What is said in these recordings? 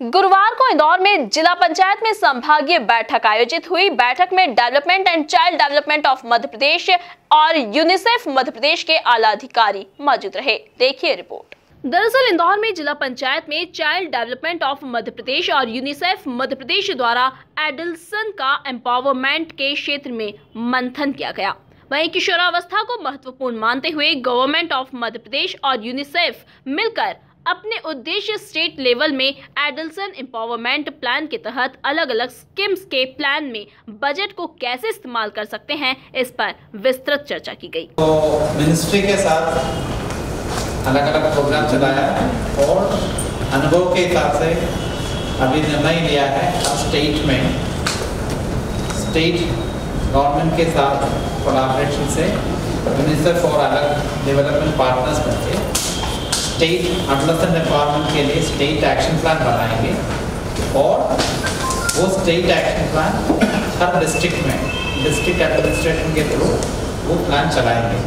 गुरुवार को इंदौर में जिला पंचायत में संभागीय बैठक आयोजित हुई। बैठक में development and child development of Madhya Pradesh और यूनिसेफ मध्य प्रदेश के आला अधिकारी मौजूद रहे। देखिए रिपोर्ट। दरअसल इंदौर में जिला पंचायत में child development of Madhya Pradesh और यूनिसेफ मध्य प्रदेश द्वारा एडल्सन का एम्पावरमेंट के क्षेत्र में मंथन किया गया। वहीं किशोरावस्था को महत्वपूर्ण मानते हुए गवर्नमेंट ऑफ़ मध्य प्रदेश और यूनिसेफ मिलकर अपने उद्देश्य स्टेट लेवल में एडल्सन एम्पावरमेंट प्लान के तहत अलग अलग स्कीम्स के प्लान में बजट को कैसे इस्तेमाल कर सकते हैं, इस पर विस्तृत चर्चा की गई। तो मिनिस्ट्री के साथ अलग अलग प्रोग्राम चलाया है और अनुभव के हिसाब से अभी निर्णय लिया है स्टेट में। स्टेट गवर्नमेंट के साथ कोलाब्रेशन से यूनिसेफ और अलग डेवलपमेंट पार्टनर्स करके स्टेट एडलसेंट एम्पावरमेंट के लिए स्टेट एक्शन प्लान बनाएँगे और वो स्टेट एक्शन प्लान हर डिस्ट्रिक्ट में डिस्ट्रिक्ट एडमिनिस्ट्रेशन के थ्रू वो प्लान चलाएँगे।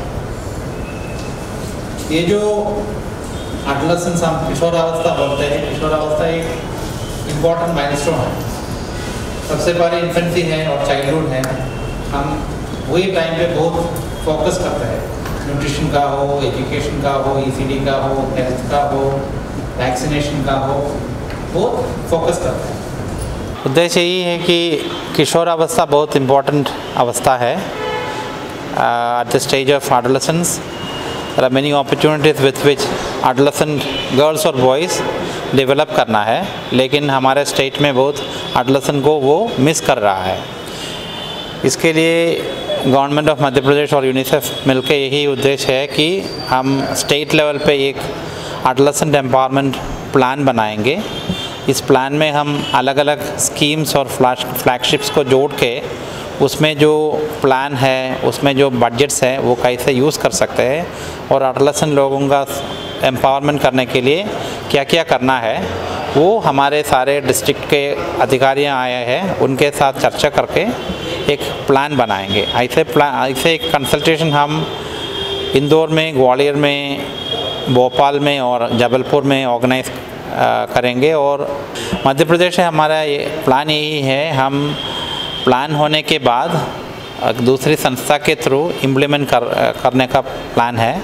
ये जो एडलसेंस हम किशोरावस्था बोलते हैं, किशोरावस्था एक इंपॉर्टेंट माइलस्टोन है। सबसे पहले इन्फेंसी है और चाइल्डहुड है। हम वही टाइम पे बहुत फोकस करते हैं। न्यूट्रिशन का हो एजुकेशन का हो ईसीडी का हो हेल्थ का हो वैक्सीनेशन का हो वो फोकस करते हैं उद्देश्य यही है कि किशोर अवस्था बहुत इम्पोर्टेंट अवस्था है। At the stage of adolescence, there are many opportunities with which adolescent girls और बॉयज़ डेवलप करना है, लेकिन हमारे स्टेट में बहुत adolescent को वो मिस कर रहा है। इसके लिए गवर्नमेंट ऑफ़ मध्य प्रदेश और यूनिसेफ मिलकर यही उद्देश्य है कि हम स्टेट लेवल पे एक एडलसेंट एम्पावरमेंट प्लान बनाएँगे। इस प्लान में हम अलग अलग स्कीम्स और फ्लैश फ्लैगशिप्स को जोड़ के उसमें जो प्लान है, उसमें जो बजट्स हैं, वो कैसे यूज़ कर सकते हैं और एडलसेंट लोगों का एम्पावरमेंट करने के लिए क्या क्या करना है, वो हमारे सारे डिस्ट्रिक्ट के अधिकारियाँ आए हैं, उनके साथ चर्चा करके एक प्लान बनाएँगे। ऐसे प्लान ऐसे एक कंसल्टेशन हम इंदौर में, ग्वालियर में, भोपाल में और जबलपुर में ऑर्गेनाइज करेंगे और मध्य प्रदेश से हमारा ये प्लान यही है। हम प्लान होने के बाद दूसरी संस्था के थ्रू इम्प्लीमेंट कर करने का प्लान है।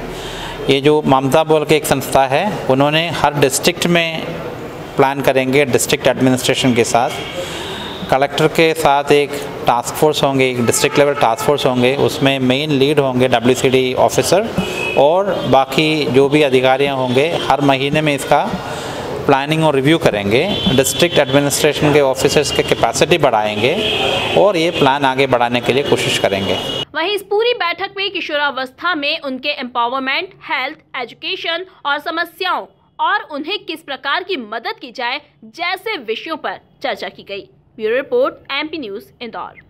ये जो ममता बोल के एक संस्था है, उन्होंने हर डिस्ट्रिक्ट में प्लान करेंगे डिस्ट्रिक्ट एडमिनिस्ट्रेशन के साथ। कलेक्टर के साथ एक टास्क फोर्स होंगे, एक डिस्ट्रिक्ट लेवल टास्क फोर्स होंगे, उसमें मेन लीड होंगे डब्ल्यूसीडी ऑफिसर और बाकी जो भी अधिकारियाँ होंगे, हर महीने में इसका प्लानिंग और रिव्यू करेंगे। डिस्ट्रिक्ट एडमिनिस्ट्रेशन के ऑफिसर्स के कैपेसिटी बढ़ाएँगे और ये प्लान आगे बढ़ाने के लिए कोशिश करेंगे। वहीं इस पूरी बैठक में किशोरावस्था में उनके एम्पावरमेंट हेल्थ एजुकेशन और समस्याओं और उन्हें किस प्रकार की मदद की जाए जैसे विषयों पर चर्चा की गई। Bureau report MP news Indore